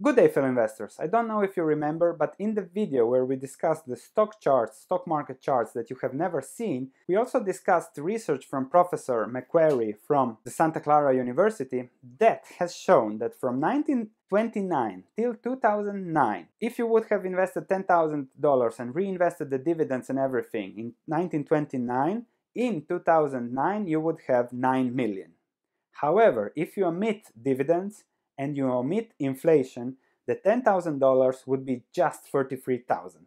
Good day fellow investors, I don't know if you remember, but in the video where we discussed the stock charts, stock market charts that you have never seen, we also discussed research from Professor McQuarrie from the Santa Clara University that has shown that from 1929 till 2009, if you would have invested $10,000 and reinvested the dividends and everything in 1929, in 2009 you would have 9 million. However, if you omit dividends, and you omit inflation, the $10,000 would be just 33,000.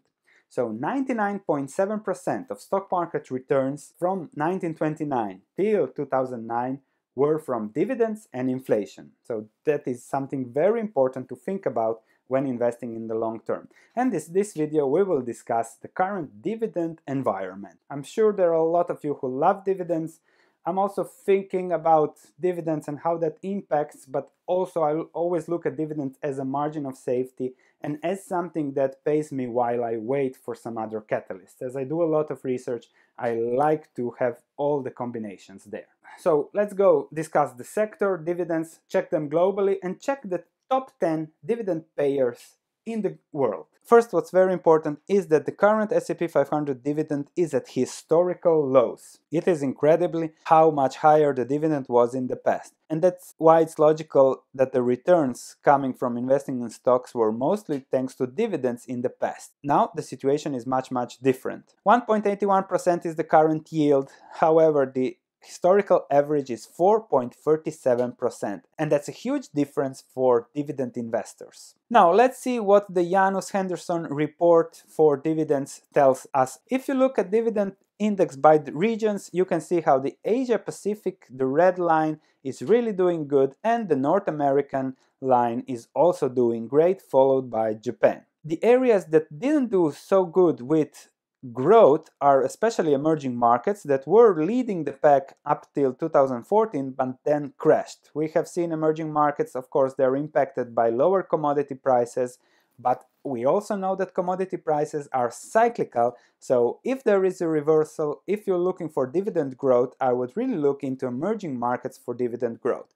So 99.7% of stock market returns from 1929 till 2009 were from dividends and inflation. So that is something very important to think about when investing in the long term. And this this video we will discuss the current dividend environment. I'm sure there are a lot of you who love dividends I'm also thinking about dividends and how that impacts, but also I always look at dividends as a margin of safety and as something that pays me while I wait for some other catalyst. As I do a lot of research, I like to have all the combinations there. So let's go discuss the sector, dividends, check them globally, and check the top 10 dividend payers in the world. First, what's very important is that the current S&P 500 dividend is at historical lows. It is incredibly how much higher the dividend was in the past. And that's why it's logical that the returns coming from investing in stocks were mostly thanks to dividends in the past. Now the situation is much much different. 1.81% is the current yield. However, the historical average is 4.37%, and that's a huge difference for dividend investors. Now, let's see what the Janus Henderson report for dividends tells us. If you look at dividend index by the regions, you can see how the Asia Pacific, the red line, is really doing good, and the North American line is also doing great, followed by Japan. The areas that didn't do so good with growth are especially emerging markets that were leading the pack up till 2014 but then crashed. We have seen emerging markets, of course, they're impacted by lower commodity prices, but we also know that commodity prices are cyclical. So if there is a reversal, if you're looking for dividend growth, I would really look into emerging markets for dividend growth.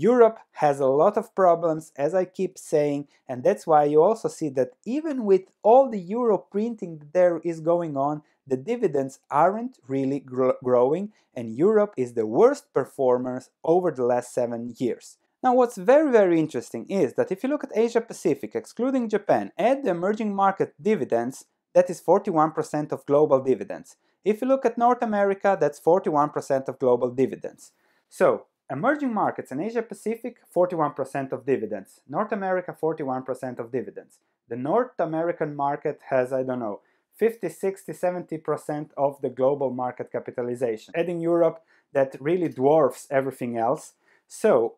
Europe has a lot of problems, as I keep saying, and that's why you also see that even with all the euro printing that there is going on, the dividends aren't really gro growing, and Europe is the worst performers over the last seven years. Now, what's very, very interesting is that if you look at Asia Pacific, excluding Japan, add the emerging market dividends, that is 41% of global dividends. If you look at North America, that's 41% of global dividends. So, Emerging markets in Asia Pacific, 41% of dividends. North America, 41% of dividends. The North American market has, I don't know, 50, 60, 70% of the global market capitalization. Adding Europe, that really dwarfs everything else. So,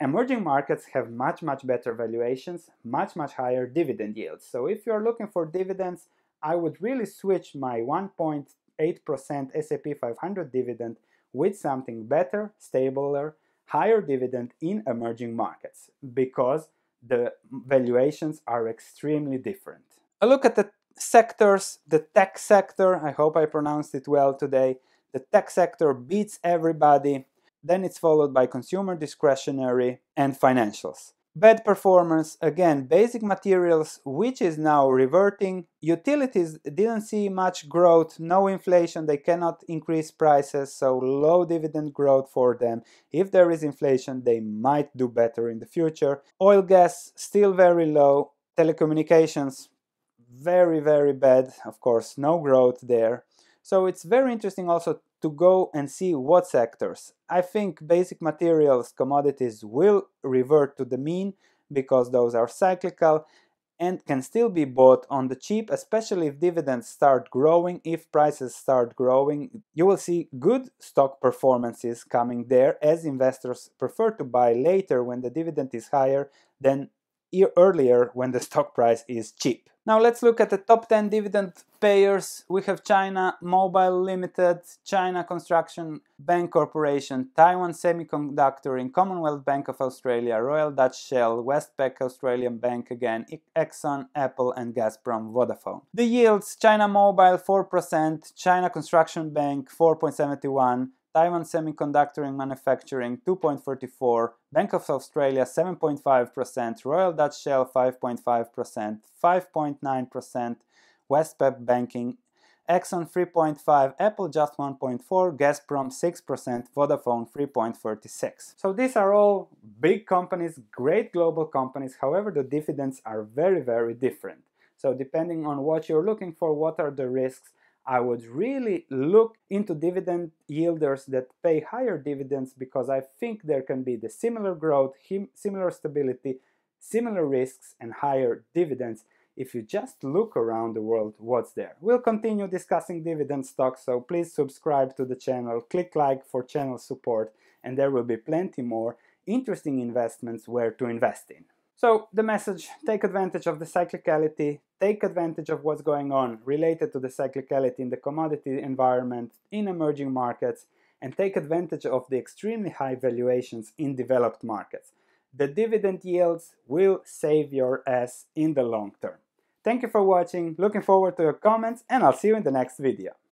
emerging markets have much, much better valuations, much, much higher dividend yields. So, if you're looking for dividends, I would really switch my 1.8% S&P 500 dividend with something better, stabler, higher dividend in emerging markets because the valuations are extremely different. A look at the sectors, the tech sector, I hope I pronounced it well today. The tech sector beats everybody. Then it's followed by consumer discretionary and financials. Bad performance, again, basic materials, which is now reverting. Utilities didn't see much growth, no inflation, they cannot increase prices, so low dividend growth for them. If there is inflation, they might do better in the future. Oil, gas, still very low. Telecommunications, very, very bad, of course, no growth there. So it's very interesting also to go and see what sectors. I think basic materials commodities will revert to the mean because those are cyclical and can still be bought on the cheap, especially if dividends start growing. If prices start growing, you will see good stock performances coming there as investors prefer to buy later when the dividend is higher than earlier when the stock price is cheap. Now let's look at the top 10 dividend payers. We have China Mobile Limited, China Construction Bank Corporation, Taiwan Semiconductor, in Commonwealth Bank of Australia, Royal Dutch Shell, Westpac Australian Bank again, Exxon, Apple and Gazprom Vodafone. The yields China Mobile 4%, China Construction Bank 4.71, Taiwan Semiconductor Manufacturing 2.44%, Bank of Australia 7.5%, Royal Dutch Shell 5.5%, 5.9%, Westpac Banking, Exxon 3.5, Apple just 1.4, Gazprom 6%, Vodafone 3.36. So these are all big companies, great global companies, however the dividends are very very different. So depending on what you're looking for, what are the risks, I would really look into dividend yielders that pay higher dividends because I think there can be the similar growth, similar stability, similar risks and higher dividends if you just look around the world what's there. We'll continue discussing dividend stocks so please subscribe to the channel, click like for channel support and there will be plenty more interesting investments where to invest in. So the message, take advantage of the cyclicality, take advantage of what's going on related to the cyclicality in the commodity environment in emerging markets, and take advantage of the extremely high valuations in developed markets. The dividend yields will save your ass in the long term. Thank you for watching, looking forward to your comments, and I'll see you in the next video.